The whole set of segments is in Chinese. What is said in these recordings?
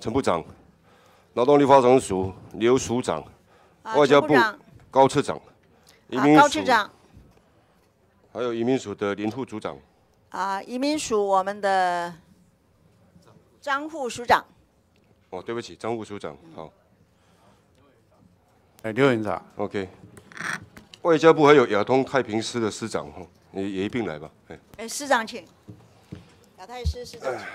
陈部长，劳动力发展署刘署长，啊外交部高次长，移啊民署高次长还有移民署的林副组长。啊，移民署我们的张副署长，哦，对不起，张副署长，好哎，刘院长，，OK。外交部还有亚东太平司的司长，哈，也也一并来吧。哎，哎，司长请，亚太司司长请。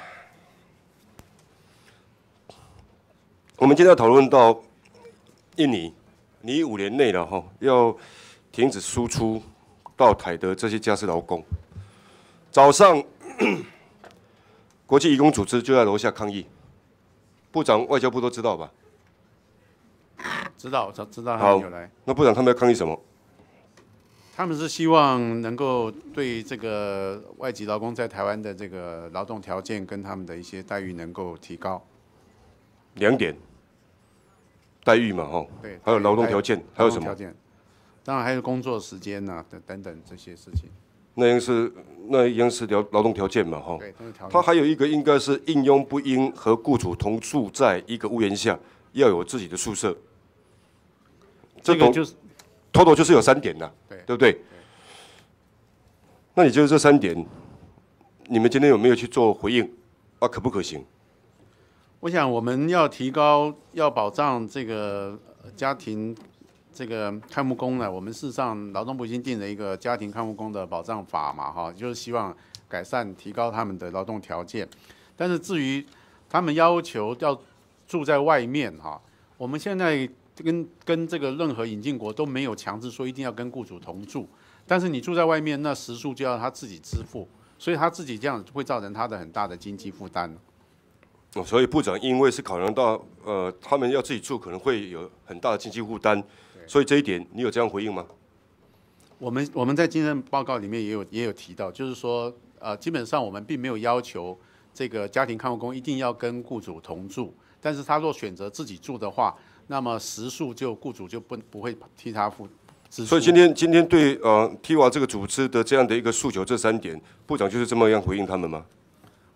我们今天要讨论到印尼，你五年内了哈，要停止输出到台的这些家事劳工。早上，国际移工组织就在楼下抗议，部长、外交部都知道吧？知道，知知道他好们有来，那部长他们要抗议什么？他们是希望能够对这个外籍劳工在台湾的这个劳动条件跟他们的一些待遇能够提高。两点，待遇嘛，哈，对，还有劳动条件，还有什么？条件？当然还有工作时间呐、等等等这些事情。那应是那应是劳劳动条件嘛，哈。对，都是条它件。还有一个应该是应佣不应和雇主同住在一个屋檐下，要有自己的宿舍。这个就是 total 就是有三点呐，对对不对？那你觉得这三点，你们今天有没有去做回应？啊，可不可行？我想我们要提高，要保障这个家庭这个看护工呢，我们事实上劳动部已经定了一个家庭看护工的保障法嘛，哈，就是希望改善、提高他们的劳动条件。但是至于他们要求要住在外面哈，我们现在跟跟这个任何引进国都没有强制说一定要跟雇主同住，但是你住在外面，那食宿就要他自己支付，所以他自己这样会造成他的很大的经济负担。哦，所以部长因为是考量到呃，他们要自己住可能会有很大的经济负担，所以这一点你有这样回应吗？我们我们在精神报告里面也有也有提到，就是说，呃，基本上我们并没有要求这个家庭看护工一定要跟雇主同住，但是他若选择自己住的话，那么食宿就雇主就不不会替他付支出。所以今天今天对呃 TIWA 这个组织的这样的一个诉求，这三点，部长就是这么样回应他们吗？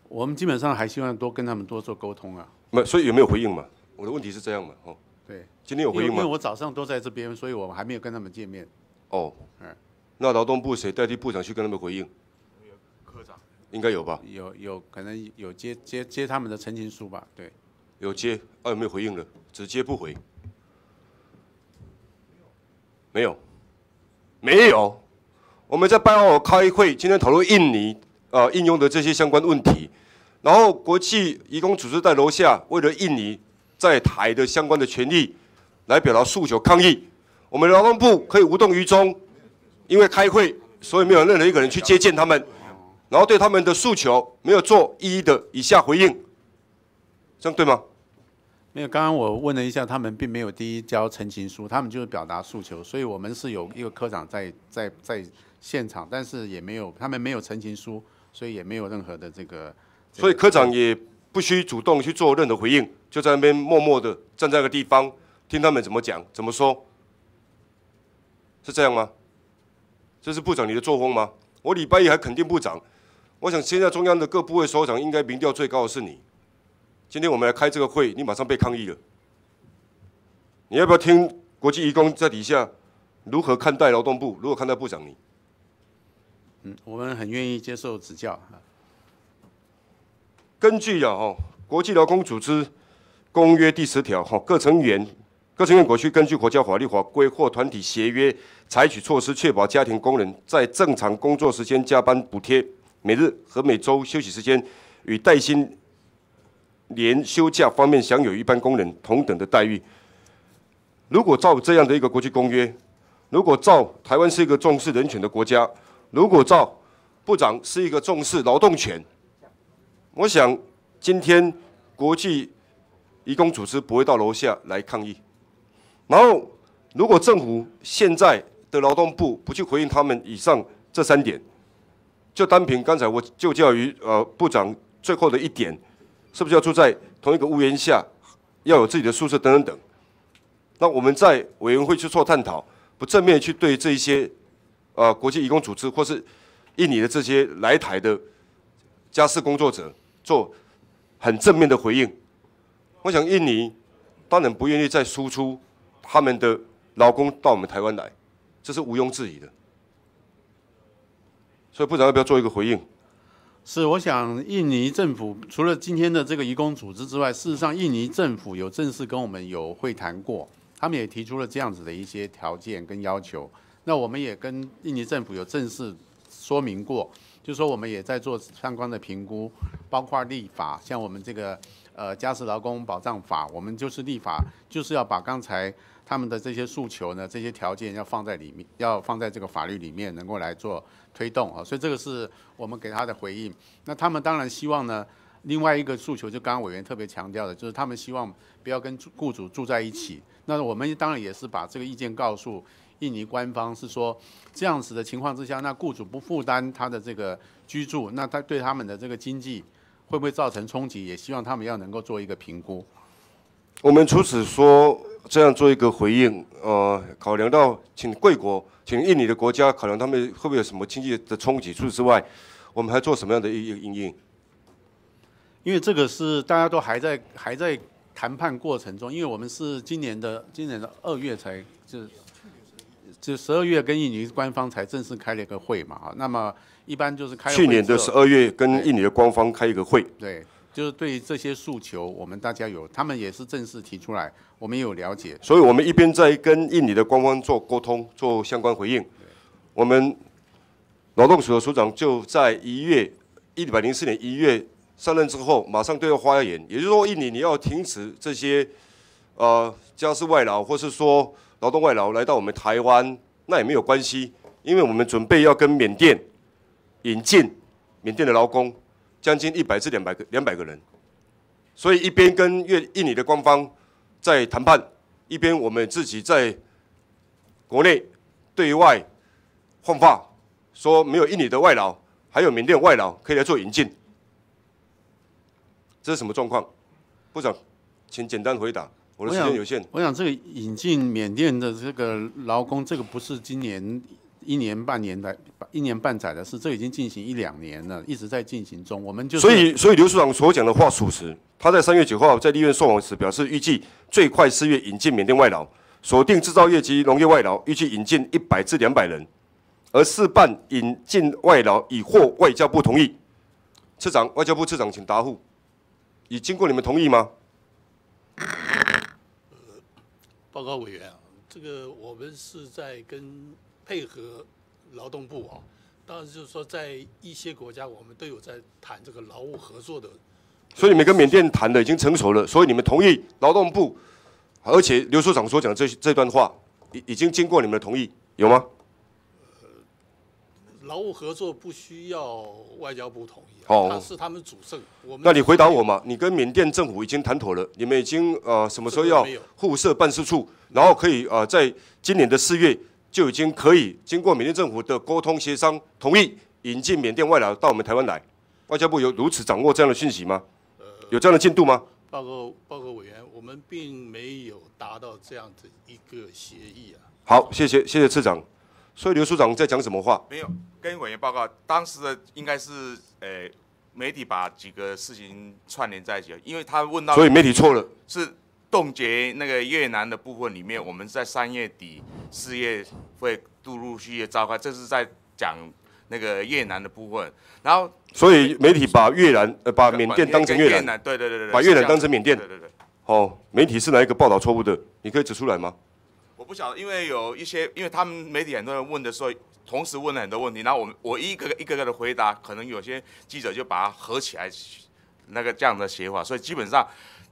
我们基本上还希望多跟他们多做沟通啊。没，所以有没有回应嘛？我的问题是这样嘛？哦，对，今天有回应吗？因为我早上都在这边，所以我还没有跟他们见面。哦嗯，那劳动部谁代替部长去跟他们回应？科长应该有吧？有有可能有接接接他们的陈情书吧？对，有接，啊有没有回应了？只接不回。没有，没有。我们在办号开会，今天讨论印尼呃应用的这些相关问题，然后国际移工组织在楼下为了印尼在台的相关的权利来表达诉求抗议。我们劳动部可以无动于衷，因为开会，所以没有任何一个人去接见他们，然后对他们的诉求没有做一一的以下回应，这样对吗？没有，刚刚我问了一下，他们并没有第一交陈情书，他们就是表达诉求，所以我们是有一个科长在在在现场，但是也没有，他们没有陈情书，所以也没有任何的这个。所以科长也不需主动去做任何回应，就在那边默默的站在那个地方，听他们怎么讲、怎么说，是这样吗？这是部长你的作风吗？我礼拜一还肯定部长，我想现在中央的各部位首长应该民调最高的是你。今天我们来开这个会，你马上被抗议了。你要不要听国际移工在底下如何看待劳动部，如何看待部长你？嗯，我们很愿意接受指教。啊根据啊哦国际劳工组织公约第十条哈，各成员各成员国需根据国家法律法规或团体协约，采取措施确保家庭工人在正常工作时间加班补贴、每日和每周休息时间与带薪年休假方面享有一般工人同等的待遇。如果照这样的一个国际公约，如果照台湾是一个重视人权的国家，如果照部长是一个重视劳动权。我想今天国际移工组织不会到楼下来抗议。然后，如果政府现在的劳动部不去回应他们以上这三点，就单凭刚才我就教于呃部长最后的一点，是不是要住在同一个屋檐下，要有自己的宿舍等等等？那我们在委员会去做探讨，不正面去对这一些呃国际移工组织或是印尼的这些来台的家事工作者做很正面的回应，我想印尼当然不愿意再输出他们的劳工到我们台湾来，这是毋庸置疑的。所以部长要不要做一个回应？是，我想印尼政府除了今天的这个移工组织之外，事实上印尼政府有正式跟我们有会谈过，他们也提出了这样子的一些条件跟要求。那我们也跟印尼政府有正式说明过，就说我们也在做相关的评估，包括立法，像我们这个呃家事劳工保障法，我们就是立法，就是要把刚才他们的这些诉求呢，这些条件要放在里面，要放在这个法律里面，能够来做推动啊。所以这个是我们给他的回应。那他们当然希望呢，另外一个诉求就刚刚委员特别强调的，就是他们希望不要跟雇主住在一起。那我们当然也是把这个意见告诉。印尼官方是说，这样子的情况之下，那雇主不负担他的这个居住，那他对他们的这个经济会不会造成冲击？也希望他们要能够做一个评估。我们除此说这样做一个回应，呃，考量到请贵国，请印尼的国家考量他们会不会有什么经济的冲击，除此之外，我们还做什么样的一个应应？因为这个是大家都还在还在谈判过程中，因为我们是今年的今年的二月才就。就十二月跟印尼官方才正式开了一个会嘛，哈，那么一般就是开。去年的十二月跟印尼的官方开一个会。对，就是对这些诉求，我们大家有，他们也是正式提出来，我们也有了解。所以我们一边在跟印尼的官方做沟通，做相关回应。我们劳动署的署长就在一月一百零四年一月上任之后，马上对外发言，也就是说，印尼你要停止这些呃家事外劳，或是说。劳动外劳来到我们台湾，那也没有关系，因为我们准备要跟缅甸引进缅甸的劳工，将近一百至两百个两百个人，所以一边跟越印尼的官方在谈判，一边我们自己在国内对外放话，说没有印尼的外劳，还有缅甸外劳可以来做引进，这是什么状况？部长，请简单回答。我的时间有限，我想这个引进缅甸的这个劳工，这个不是今年一年半年来一年半载的事，这已经进行一两年了，一直在进行中。我们就所以，所以刘处长所讲的话属实。他在三月九号在立院受访时表示，预计最快四月引进缅甸外劳，锁定制造业及农业外劳，预计引进一百至两百人。而事办引进外劳已获外交部同意。次长，外交部次长，请答复，已经过你们同意吗？报告委员啊，这个我们是在跟配合劳动部啊，当然就是说在一些国家我们都有在谈这个劳务合作的，所以你们跟缅甸谈的已经成熟了，所以你们同意劳动部，而且刘所长所讲这这段话已已经经过你们的同意，有吗？劳务合作不需要外交部同意，他是他们主政。我们那你回答我嘛？你跟缅甸政府已经谈妥了，你们已经呃什么时候要互设办事处，然后可以呃在今年的四月就已经可以经过缅甸政府的沟通协商同意引进缅甸外劳到我们台湾来。外交部有如此掌握这样的讯息吗？呃有这样的进度吗？报告报告委员，我们并没有达到这样的一个协议啊。好，谢谢谢谢次长。所以刘处长在讲什么话？没有跟委员报告，当时的应该是呃媒体把几个事情串联在一起，因为他问到，所以媒体错了，是冻结那个越南的部分里面，我们在三月底四月会陆陆续续召开，这是在讲那个越南的部分，然后所以媒体把越南呃把缅甸当成越南，对对对对，把越南当成缅甸，对对对，哦，媒体是哪一个报道错误的？你可以指出来吗？不晓得，因为有一些，因为他们媒体很多人问的时候，同时问了很多问题，然后我我一个一个个的回答，可能有些记者就把它合起来，那个这样的写法，所以基本上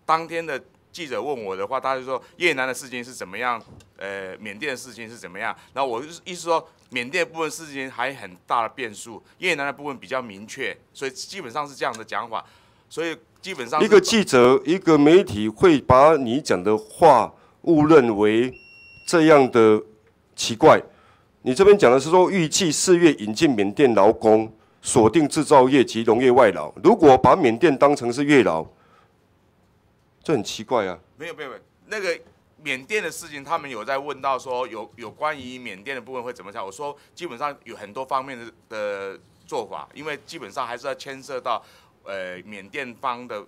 当天的记者问我的话，他就说越南的事情是怎么样，呃，缅甸的事情是怎么样，然后我意思说缅甸部分事情还很大的变数，越南的部分比较明确，所以基本上是这样的讲法，所以基本上一个记者一个媒体会把你讲的话误认为。这样的奇怪，你这边讲的是说预计四月引进缅甸劳工，锁定制造业及农业外劳。如果把缅甸当成是越劳，这很奇怪啊。没有没有没有，那个缅甸的事情，他们有在问到说有有关于缅甸的部分会怎么样？我说基本上有很多方面的的做法，因为基本上还是要牵涉到呃缅甸方的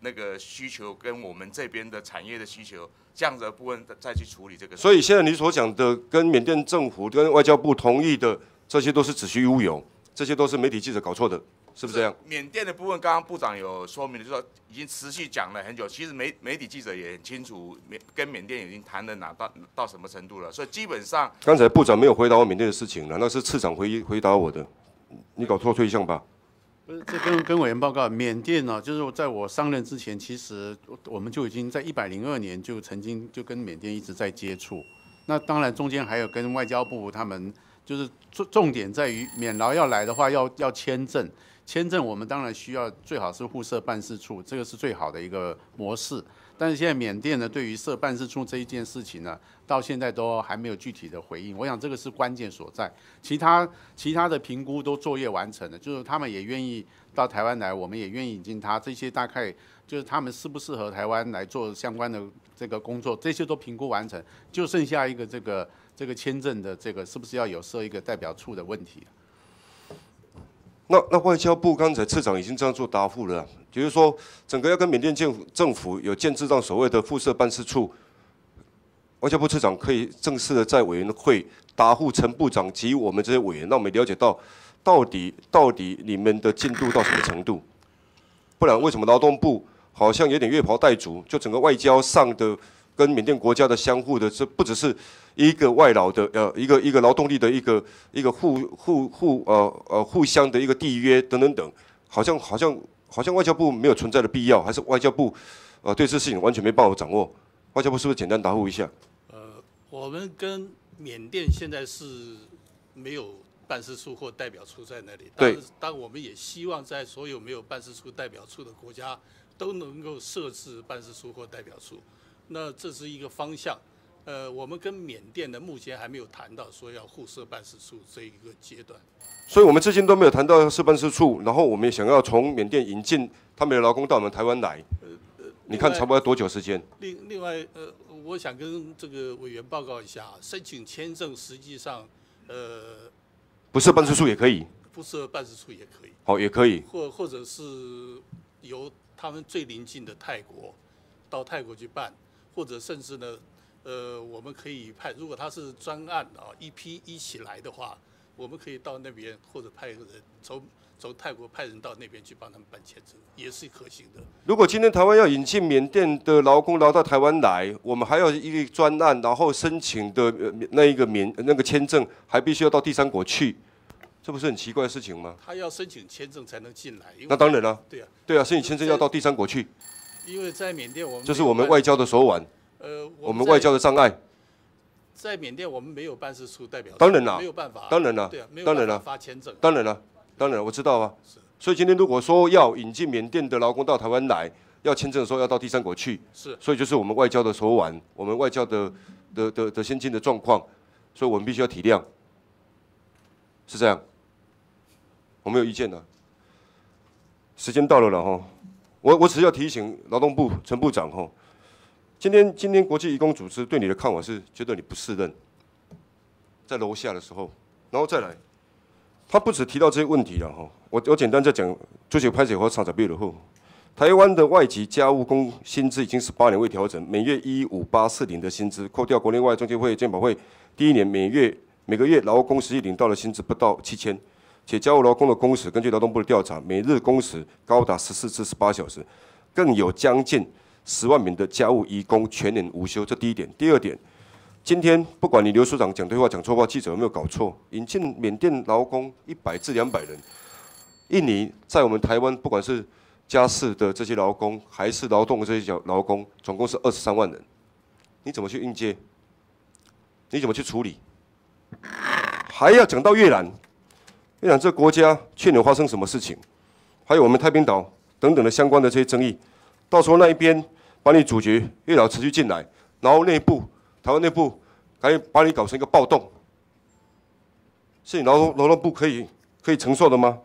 那个需求跟我们这边的产业的需求这样子的部分再去处理这个。所以现在你所讲的跟缅甸政府跟外交部同意的，这些都是子虚乌有，这些都是媒体记者搞错的，是不是这样？缅甸的部分，刚刚部长有说明的，就是说已经持续讲了很久。其实媒媒体记者也很清楚，缅跟缅甸已经谈的哪到到什么程度了。所以基本上，刚才部长没有回答我缅甸的事情了，那是次长回回答我的，你搞错对象吧？不是，这跟跟委员报告，缅甸呢，就是在我上任之前，其实我们就已经在一百零二年就曾经就跟缅甸一直在接触。那当然中间还有跟外交部他们，就是重重点在于缅劳要来的话要要签证，签证我们当然需要最好是互设办事处，这个是最好的一个模式。但是现在缅甸呢，对于设办事处这一件事情呢，到现在都还没有具体的回应。我想这个是关键所在。其他其他的评估都作业完成了，就是他们也愿意到台湾来，我们也愿意引进他。这些大概就是他们适不适合台湾来做相关的这个工作，这些都评估完成，就剩下一个这个这个签证的这个是不是要有设一个代表处的问题。那那外交部刚才次长已经这样做答复了，就是说整个要跟缅甸政府政府有建制到所谓的附设办事处，外交部次长可以正式的在委员会答复陈部长及我们这些委员，让我们了解到到底到底你们的进度到什么程度，不然为什么劳动部好像有点越袍带足，就整个外交上的。跟缅甸国家的相互的，这不只是一个外劳的，呃，一个一个劳动力的一个一个互互互呃呃互相的一个缔约等等等，好像好像好像外交部没有存在的必要，还是外交部呃对这事情完全没办法掌握？外交部是不是简单答复一下？呃，我们跟缅甸现在是没有办事处或代表处在那里，对，但我们也希望在所有没有办事处代表处的国家都能够设置办事处或代表处。那这是一个方向，呃，我们跟缅甸的目前还没有谈到说要互设办事处这一个阶段，所以我们至今都没有谈到设办事处，然后我们也想要从缅甸引进他们的劳工到我们台湾来，呃呃，你看差不多要多久时间？另另外，呃，我想跟这个委员报告一下，申请签证实际上，呃，不设办事处也可以，不设办事处也可以，好，也可以，或或者是由他们最临近的泰国到泰国去办。或者甚至呢，呃，我们可以派，如果他是专案啊，一批一起来的话，我们可以到那边或者派个人从从泰国派人到那边去帮他们办签证，也是可行的。如果今天台湾要引进缅甸的劳工劳到台湾来，我们还要一个专案，然后申请的那一个免那个签证还必须要到第三国去，这不是很奇怪的事情吗？他要申请签证才能进来。那当然了。对啊。对啊，申请签证要到第三国去。因为在缅甸，我们就是我们外交的手腕，呃，我们外交的障碍。在缅甸，我们没有办事处代表，当然啦，没有办法，当然啦，对啊，没有办法发签证，当然啦，当然我知道啊。所以今天如果说要引进缅甸的劳工到台湾来，要签证的时候要到第三国去，是，所以就是我们外交的手腕，我们外交的的的的先进的状况，所以我们必须要体谅，是这样。我没有意见的。时间到了了哈。我我只是要提醒劳动部陈部长吼，今天今天国际移工组织对你的看法是觉得你不适任，在楼下的时候，然后再来，他不止提到这些问题了哈，我我简单再讲，足球拍水和长者毕了后，台湾的外籍家务工薪资已经十八年未调整，每月一五八四零的薪资，扣掉国内外中介会、健保会，第一年每月每个月劳工实际领到的薪资不到七千。且家务劳工的工时，根据劳动部的调查，每日工时高达十四至十八小时，更有将近十万名的家务义工全年无休。这第一点。第二点，今天不管你刘署长讲对话讲错话，记者有没有搞错？引进缅甸劳工一百至两百人，印尼在我们台湾，不管是家事的这些劳工，还是劳动的这些劳劳工，总共是二十三万人。你怎么去应接？你怎么去处理？还要讲到越南？你想这国家去年发生什么事情？还有我们太平岛等等的相关的这些争议，到时候那一边把你主角越老持续进来，然后内部台湾内部还把你搞成一个暴动，是你劳动劳动部可以可以承受的吗？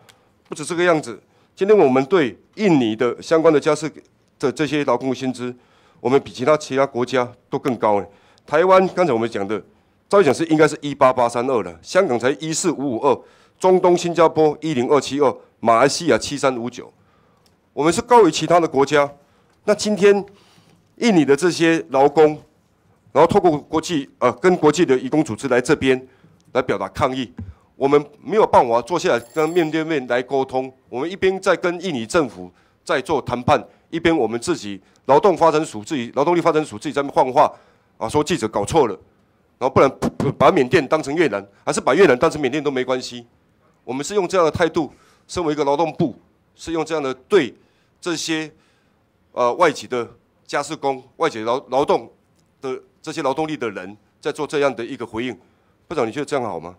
不止这个样子，今天我们对印尼的相关的家事的这些劳工薪资，我们比其他其他国家都更高呢。台湾刚才我们讲的，照理讲是应该是一八八三二的，香港才一四五五二。中东、新加坡一零二七二，马来西亚七三五九，我们是高于其他的国家，那今天印尼的这些劳工，然后透过国际呃跟国际的义工组织来这边来表达抗议，我们没有办法坐下来跟面对面来沟通。我们一边在跟印尼政府在做谈判，一边我们自己劳动发展署自己劳动力发展署自己在那边换话啊，说记者搞错了，然后不然把缅甸当成越南，还是把越南当成缅甸都没关系。我们是用这样的态度，身为一个劳动部，是用这样的对这些呃外籍的家事工、外籍劳劳动的这些劳动力的人，在做这样的一个回应。部长，你觉得这样好吗？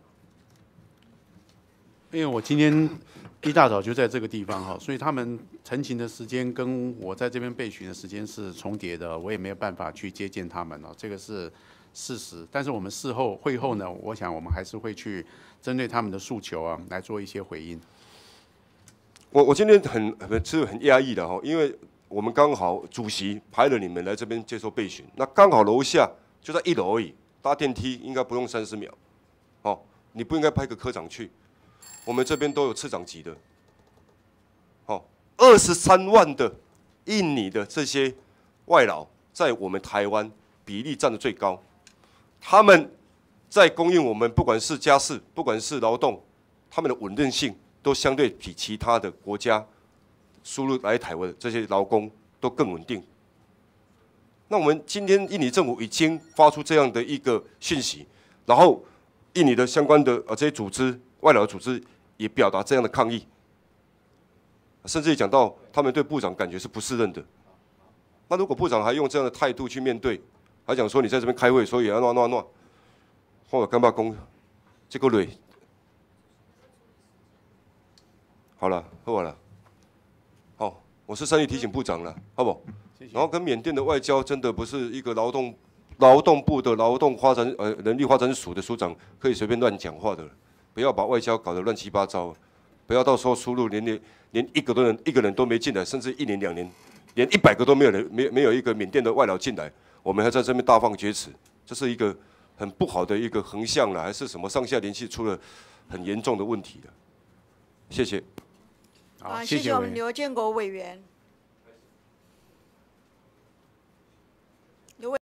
因为我今天一大早就在这个地方哈，所以他们陈情的时间跟我在这边备询的时间是重叠的，我也没有办法去接见他们哦，这个是事实。但是我们事后会后呢，我想我们还是会去针对他们的诉求啊来做一些回应。我我今天很很是很压抑的哈，因为我们刚好主席派了你们来这边接受备询，那刚好楼下就在一楼而已，搭电梯应该不用三十秒，哦，你不应该派个科长去。我们这边都有次长级的，哦，二十三万的印尼的这些外劳在我们台湾比例占的最高，他们在供应我们不管是家事，不管是劳动，他们的稳定性都相对比其他的国家输入来台湾的这些劳工都更稳定。那我们今天印尼政府已经发出这样的一个讯息，然后印尼的相关的呃这些组织。外劳组织也表达这样的抗议，甚至于讲到他们对部长感觉是不适任的。那如果部长还用这样的态度去面对，还讲说你在这边开会，所以啊诺诺诺，或者干罢工，这个累。好了，好了，好，我是善意提醒部长了，好不？然后跟缅甸的外交真的不是一个劳动劳动部的劳动发展呃人力发展署的署长可以随便乱讲话的。不要把外交搞得乱七八糟，不要到时候输入连连连一个都人一个人都没进来，甚至一年两年连一百个都没有人没没有一个缅甸的外劳进来，我们还在这边大放厥词，这是一个很不好的一个横向了，还是什么上下联系出了很严重的问题的？谢谢。好，谢谢我们刘建国委员。